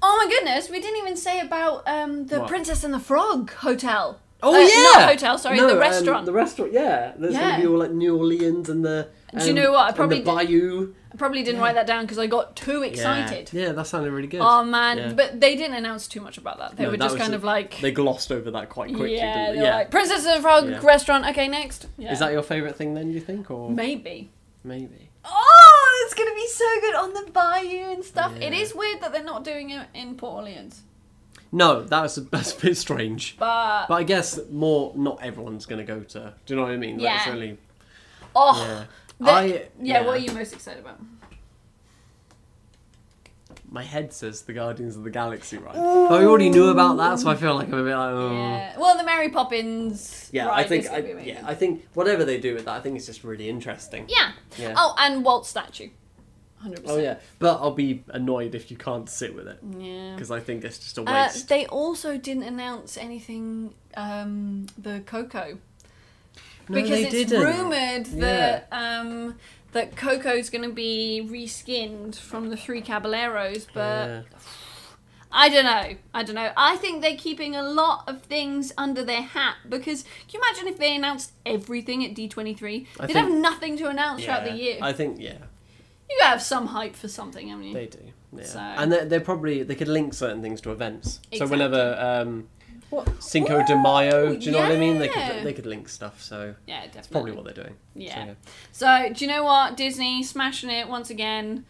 Oh my goodness, we didn't even say about um, the What? Princess and the Frog hotel. Oh Uh, yeah, not hotel, sorry, No, the um, restaurant. the restaurant, yeah. There's Yeah. gonna be all like New Orleans and the. Do you um, know what? I probably the Bayou. I probably didn't write that down because I got too excited. Yeah. yeah, that sounded really good. Oh man, Yeah. but they didn't announce too much about that. They No, were that just kind a- of like, They glossed over that quite quickly. yeah, didn't they they? like Princess and the Frog Yeah. restaurant. Okay, next. Yeah. Is that your favourite thing then? Do you think, or maybe? maybe? Oh, it's gonna be so good on the bayou and stuff. It Yeah. is weird that they're not doing it in Port Orleans, No, that's a, that's a bit strange. but, But I guess more. Not everyone's gonna go to. Do you know what I mean? Like, Yeah. only. oh, Yeah. the- I yeah, What are you most excited about? My head says the Guardians of the Galaxy ride. But I already knew about that, so I feel like I'm a bit like, oh. Yeah. Well, the Mary Poppins. Yeah, I think I, yeah, I think whatever they do with that, I think it's just really interesting. Yeah. Yeah. Oh, and Walt statue. Hundred Oh percent. yeah, but I'll be annoyed if you can't sit with it Yeah. because I think it's just a Uh, waste. they also didn't announce anything. Um, the Coco. No, because they it's didn't. rumored that um that Coco's going to be reskinned from the Three Caballeros, but Yeah. I don't know. I don't know. I think they're keeping a lot of things under their hat because can you imagine if they announced everything at D23? They'd think- have nothing to announce throughout the year. I think yeah, You have some hype for something, haven't you? they do. Yeah. So- And they they probably they could link certain things to events. So whenever um, Cinco de Mayo, do you know what I mean? They could they could link stuff. So yeah, definitely. probably what they're doing. Yeah. So, So, do you know what? Disney smashing it once again.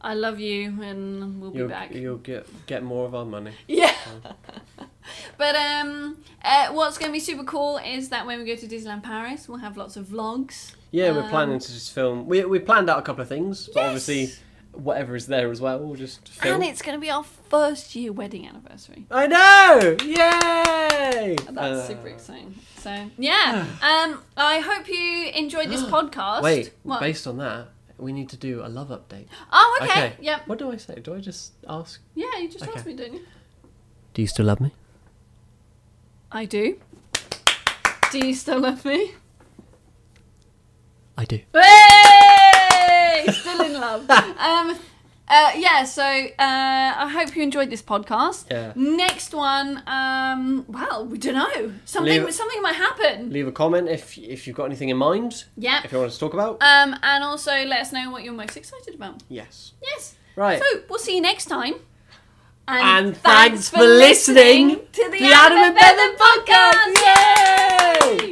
I love you, and we'll be you'll back. you'll get get more of our money. Yeah. (laughs) but um, uh, what's going to be super cool is that when we go to Disneyland Paris, we'll have lots of vlogs. Yeah, we're Um, planning to just film. We we planned out a couple of things, but Yes. obviously whatever is there as well, we'll just film. And it's going to be our first year wedding anniversary. I know! Yay! That's Uh, super exciting. So yeah, (sighs) um, I hope you enjoyed this (gasps) podcast. Wait, What? based on that, we need to do a love update. Oh, okay. Yep. What do I say? Do I just ask? Yeah, you just Okay. asked me, didn't you? Do you still love me? I do. Do you still love me? I do. Hey! (laughs) Still in love. um, uh, yeah, so uh, I hope you enjoyed this podcast. Yeah. Next one, um, well, we don't know. Something Leave- something might happen. Leave a comment if if you've got anything in mind. Yeah. If you want us to talk about. Um, and also let us know what you're most excited about. yes. Yes. Right. So we'll see you next time. And thanks for listening to the the Adam and Bethany podcast.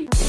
Yay!